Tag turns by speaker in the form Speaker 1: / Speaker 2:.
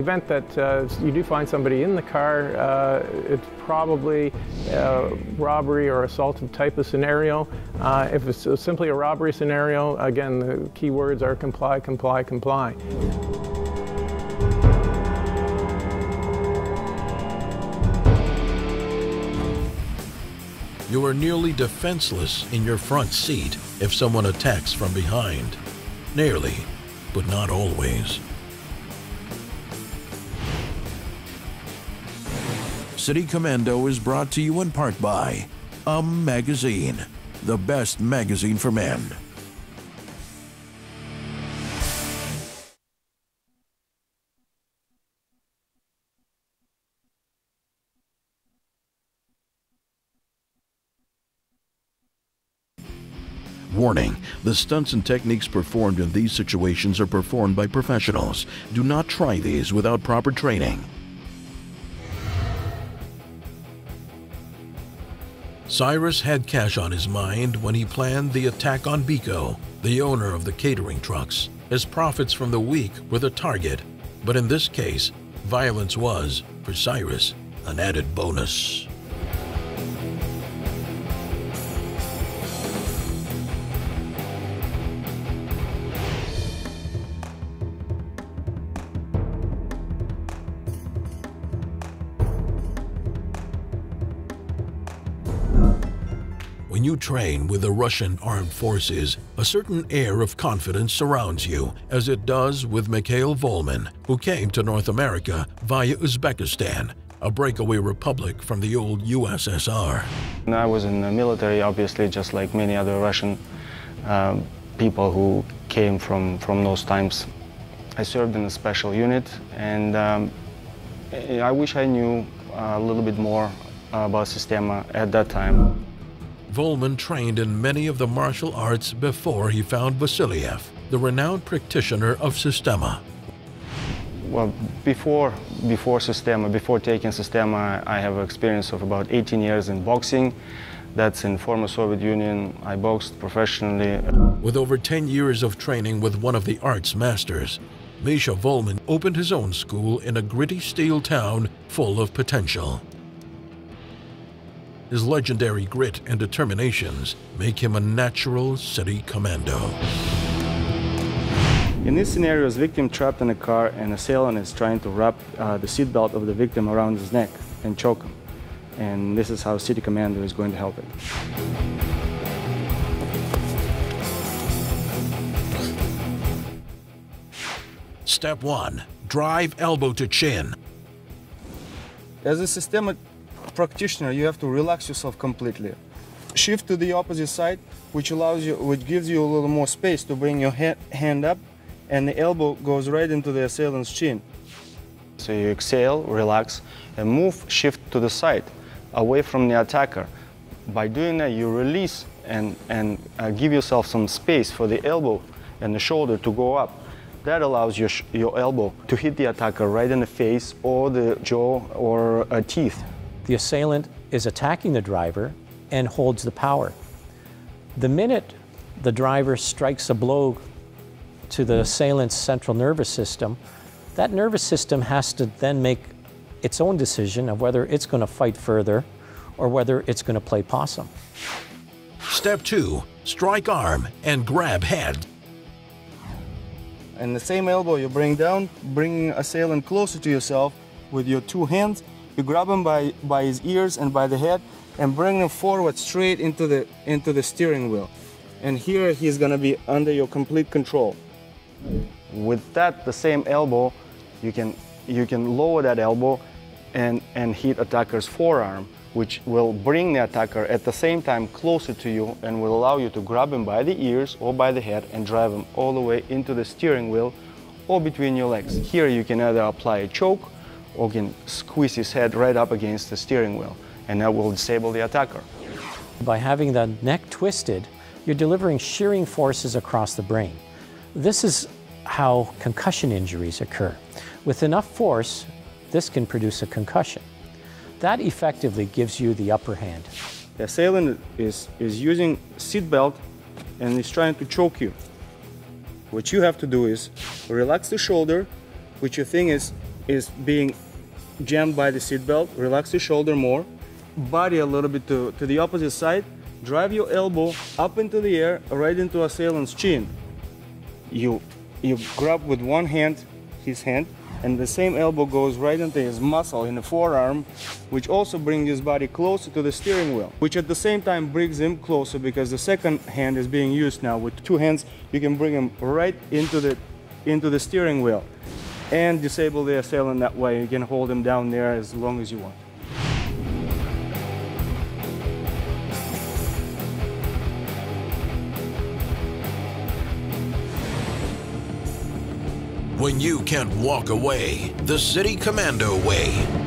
Speaker 1: event that uh, you do find somebody in the car, uh, it's probably a robbery or assaultive type of scenario. Uh, if it's simply a robbery scenario, again, the key words are comply, comply, comply.
Speaker 2: You are nearly defenseless in your front seat if someone attacks from behind. Nearly, but not always. City Commando is brought to you in part by Um Magazine, the best magazine for men. Warning, the stunts and techniques performed in these situations are performed by professionals. Do not try these without proper training. Cyrus had cash on his mind when he planned the attack on Biko, the owner of the catering trucks. His profits from the week were the target, but in this case, violence was, for Cyrus, an added bonus. When you train with the Russian armed forces, a certain air of confidence surrounds you, as it does with Mikhail Volman, who came to North America via Uzbekistan, a breakaway republic from the old USSR.
Speaker 3: I was in the military, obviously, just like many other Russian um, people who came from, from those times. I served in a special unit, and um, I wish I knew a little bit more about Systema at that time.
Speaker 2: Volman trained in many of the martial arts before he found Vasiliev, the renowned practitioner of Systema.
Speaker 3: Well, before, before Systema, before taking Systema, I have experience of about 18 years in boxing. That's in former Soviet Union. I boxed professionally.
Speaker 2: With over 10 years of training with one of the arts masters, Misha Volman opened his own school in a gritty steel town full of potential. His legendary grit and determinations make him a natural city commando.
Speaker 3: In this scenario, scenarios, victim trapped in a car and assailant is trying to wrap uh, the seatbelt of the victim around his neck and choke him. And this is how City Commando is going to help it.
Speaker 2: Step 1. Drive elbow to chin.
Speaker 3: As a Systema practitioner, you have to relax yourself completely. Shift to the opposite side, which allows you, which gives you a little more space to bring your ha hand up, and the elbow goes right into the assailant's chin. So you exhale, relax, and move, shift to the side, away from the attacker. By doing that, you release and, and uh, give yourself some space for the elbow and the shoulder to go up. That allows your, your elbow to hit the attacker right in the face or the jaw or uh, teeth.
Speaker 4: The assailant is attacking the driver and holds the power. The minute the driver strikes a blow to the assailant's central nervous system, that nervous system has to then make its own decision of whether it's going to fight further or whether it's going to play possum.
Speaker 2: Step 2. Strike arm and grab head.
Speaker 3: And the same elbow you bring down, bringing assailant closer to yourself with your two hands. You grab him by, by his ears and by the head and bring him forward straight into the, into the steering wheel. And here he's gonna be under your complete control. With that, the same elbow, you can, you can lower that elbow and, and hit attacker's forearm, which will bring the attacker at the same time closer to you and will allow you to grab him by the ears or by the head and drive him all the way into the steering wheel or between your legs. Here you can either apply a choke or can squeeze his head right up against the steering wheel and that will disable the attacker.
Speaker 4: By having the neck twisted, you're delivering shearing forces across the brain. This is how concussion injuries occur. With enough force, this can produce a concussion. That effectively gives you the upper hand. The assailant is, is using seatbelt and is trying to choke you. What you have to do is relax the shoulder, which your thing is
Speaker 3: is being jammed by the seatbelt. Relax your shoulder more. Body a little bit to, to the opposite side. Drive your elbow up into the air, right into assailant's chin. You, you grab with one hand his hand, and the same elbow goes right into his muscle in the forearm, which also brings his body closer to the steering wheel, which at the same time brings him closer because the second hand is being used now. With two hands, you can bring him right into the, into the steering wheel and disable the assailant that way. You can hold him down there as long as you want.
Speaker 2: When you can't walk away, the City Commando way.